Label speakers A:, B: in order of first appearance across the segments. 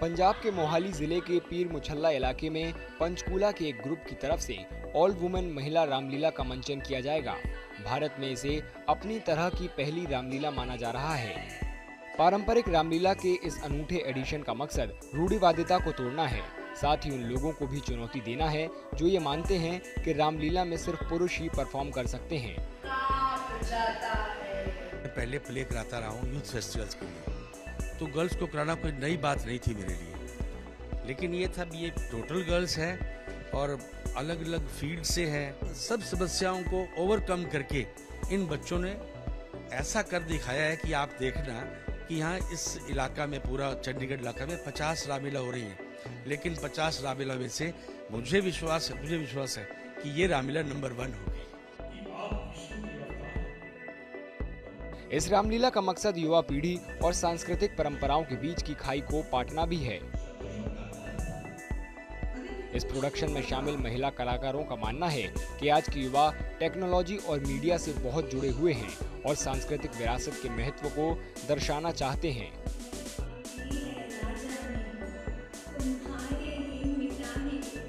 A: पंजाब के मोहाली ज़िले के पीर मुछल्ला इलाके में पंचकूला के एक ग्रुप की तरफ़ से ऑल वुमेन महिला रामलीला का मंचन किया जाएगा। भारत में इसे अपनी तरह की पहली रामलीला माना जा रहा है। पारंपरिक रामलीला के इस अनूठे एडिशन का मकसद रूढ़िवादिता को तोड़ना है। साथ ही उन लोगों को भी चुनौती देना है जो ये मानते हैं कि रामलीला में सिर्फ़ पुरुष ही परफॉर्म कर सकते हैं।
B: मैं पहले प्ले कराता रहा हूँ यूथ फेस्टिवल्स के लिए। तो गर्ल्स को कराना कोई नई बात नहीं थी मेरे लिए। लेकिन ये था ये टोटल गर्ल्स है और अलग अलग फ़ील्ड से हैं। सब समस्याओं को ओवरकम करके इन बच्चों ने ऐसा कर दिखाया है कि आप देखना कि यहाँ इस इलाका में पूरा चंडीगढ़ इलाका में 50 रामीला हो रही हैं। लेकिन 50 रामीला में से मुझे विश्वास है मुझे विश्वास है कि ये रामीला नंबर वन होगी
A: इस रामलीला का मकसद युवा पीढ़ी और सांस्कृतिक परंपराओं के बीच की खाई को पाटना भी है। इस प्रोडक्शन में शामिल महिला कलाकारों का मानना है कि आज के युवा टेक्नोलॉजी और मीडिया से बहुत जुड़े हुए हैं और सांस्कृतिक विरासत के महत्व को दर्शाना चाहते हैं।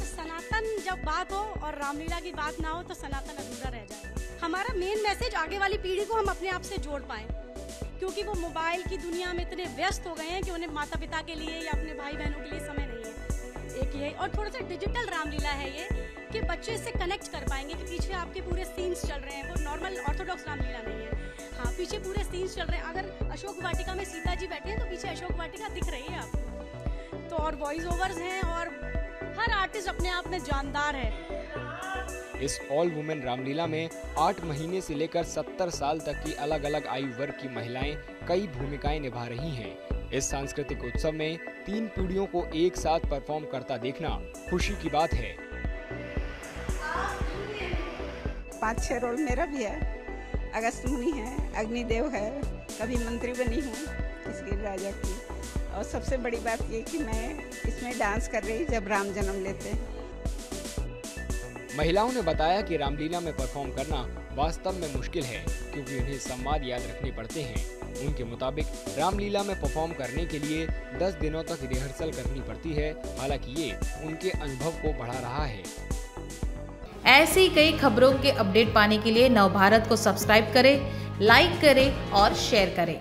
C: सनातन जब बात हो और रामलीला की बात ना हो तो सनातन अधूरा रह जाए। हमारा मेन मैसेज आगे वाली पीढ़ी को हम अपने आप से जोड़ पाए। क्योंकि वो मोबाइल की दुनिया में इतने व्यस्त हो गए हैं कि उन्हें माता पिता के लिए या अपने भाई बहनों के लिए समय नहीं है। एक ये, और थोड़ा सा डिजिटल रामलीला है ये, कि बच्चे इससे कनेक्ट कर पाएँगे कि पीछे आपके पूरे सीन्स चल रहे हैं। वो नॉर्मल ऑर्थोडॉक्स रामलीला नहीं है। हाँ पीछे पूरे सीन्स चल रहे हैं। अगर अशोक वाटिका में सीता जी बैठे हैं तो पीछे अशोक वाटिका दिख रही है आपको। तो और वॉइस ओवर्स हैं, और हर आर्टिस्ट अपने आप में जानदार है।
A: इस ऑल वुमेन रामलीला में आठ महीने से लेकर सत्तर साल तक की अलग अलग आयु वर्ग की महिलाएँ कई भूमिकाएँ निभा रही हैं। इस सांस्कृतिक उत्सव में तीन पीढ़ियों को एक साथ परफॉर्म करता देखना खुशी की बात है।
D: पाँच छह रोल मेरा भी है। अगस्त मुनि है, अग्निदेव है, कभी मंत्री बनी हूँ किसकी राजा की। और सबसे बड़ी बात ये कि मैं इसमें डांस कर रही जब राम जन्म लेते हैं।
A: महिलाओं ने बताया कि रामलीला में परफॉर्म करना वास्तव में मुश्किल है, क्योंकि उन्हें संवाद याद रखने पड़ते हैं। उनके मुताबिक, रामलीला में परफॉर्म करने के लिए 10 दिनों तक रिहर्सल करनी पड़ती है, हालाँकि ये उनके अनुभव को बढ़ा रहा है।
E: ऐसी कई खबरों के अपडेट पाने के लिए नवभारत को सब्सक्राइब करें लाइक करें और शेयर करें।